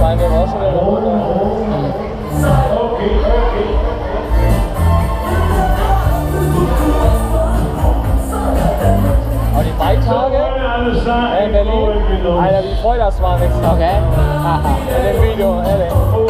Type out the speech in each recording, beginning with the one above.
Nein, wir waren schon wieder Okay. Aber die Beitage in Berlin, Alter, wie voll das war nächstes Okay. Haha. In dem Video, ehrlich.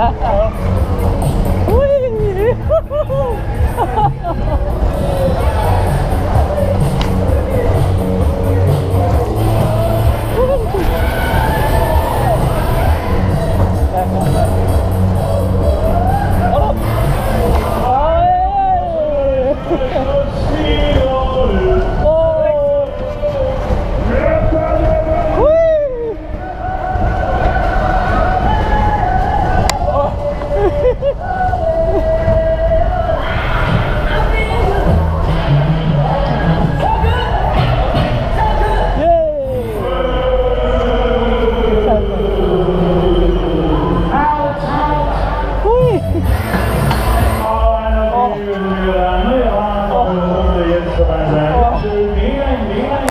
Gracias.